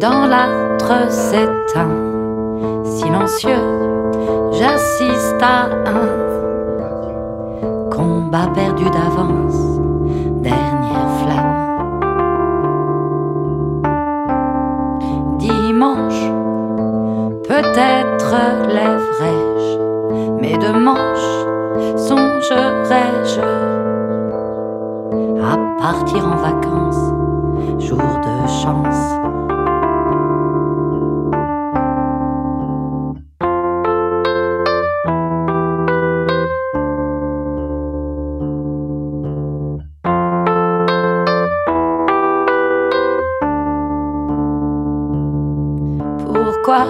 dans l'âtre s'éteint, silencieux, j'assiste à un combat perdu d'avance, dernière flamme. Dimanche, peut-être lèverai-je mes deux manches, songerai-je à partir en vacances, jour de Pourquoi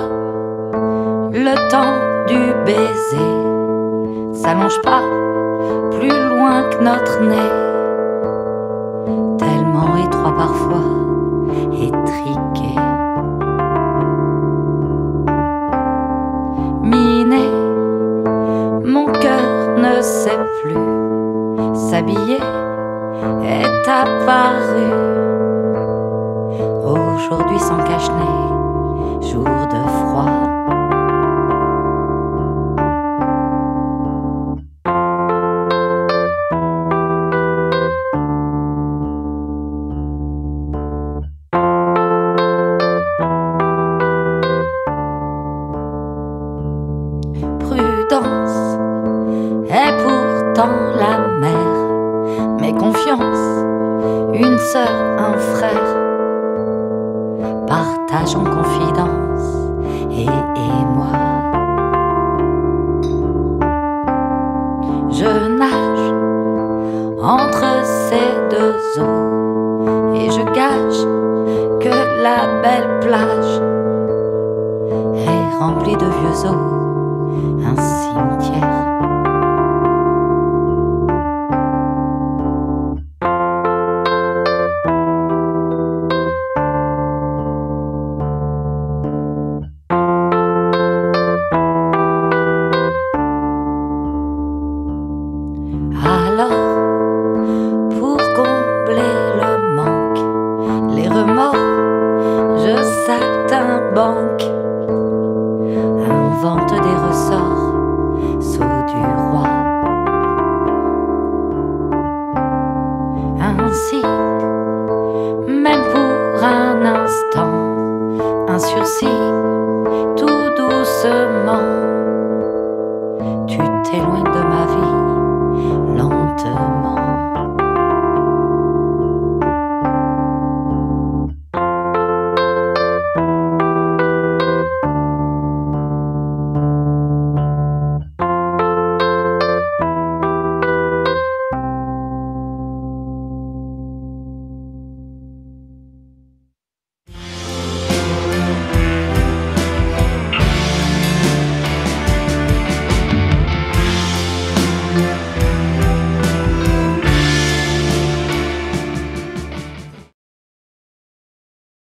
le temps du baiser s'allonge pas plus loin que notre nez, Miné, mon cœur ne sait plus. S'habiller, est apparu. Aujourd'hui sans cache-nez, une sœur, un frère, partage en confidence. Et, moi. Je nage entre ces deux eaux. Et je gage que la belle plage est remplie de vieux os, un remords, je saltimbanque, invente des ressorts sous du roi. Ainsi, même pour un instant, un sursis, tout doucement, tu t'éloignes